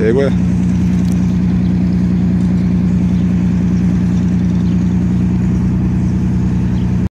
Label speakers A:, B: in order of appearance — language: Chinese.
A: 哎，喂。